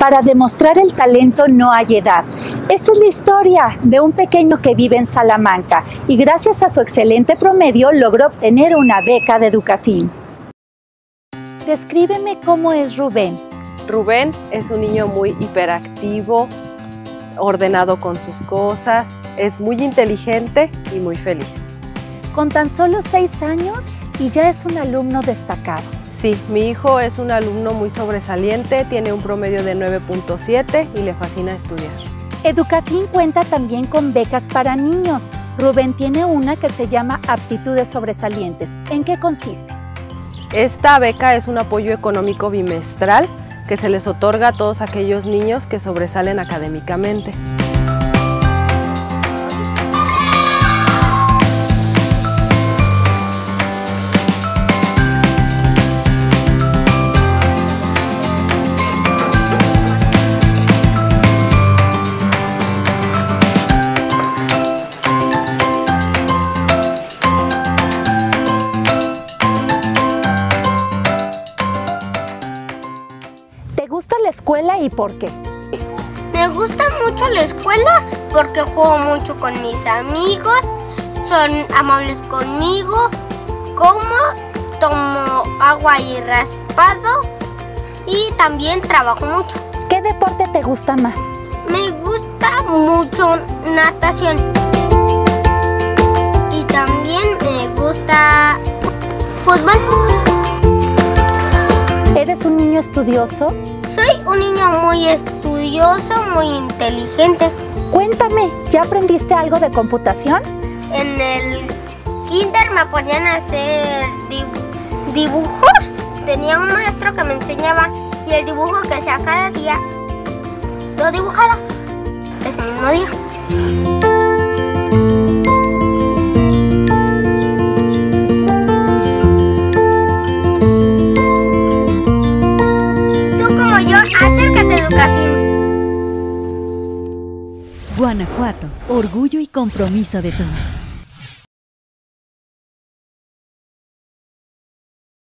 Para demostrar el talento no hay edad. Esta es la historia de un pequeño que vive en Salamanca y gracias a su excelente promedio logró obtener una beca de Educafin. Descríbeme cómo es Rubén. Rubén es un niño muy hiperactivo, ordenado con sus cosas, es muy inteligente y muy feliz. Con tan solo seis años y ya es un alumno destacado. Sí, mi hijo es un alumno muy sobresaliente, tiene un promedio de 9.7 y le fascina estudiar. Educafin cuenta también con becas para niños. Rubén tiene una que se llama Aptitudes Sobresalientes. ¿En qué consiste? Esta beca es un apoyo económico bimestral que se les otorga a todos aquellos niños que sobresalen académicamente. Gusta la escuela y por qué? Me gusta mucho la escuela porque juego mucho con mis amigos, son amables conmigo, como, tomo agua y raspado y también trabajo mucho. ¿Qué deporte te gusta más? Me gusta mucho natación y también me gusta fútbol. ¿Eres un niño estudioso? Soy un niño muy estudioso, muy inteligente. Cuéntame, ¿ya aprendiste algo de computación? En el kinder me ponían a hacer dibu- dibujos. Tenía un maestro que me enseñaba y el dibujo que hacía cada día lo dibujaba ese mismo día. Guanajuato, orgullo y compromiso de todos.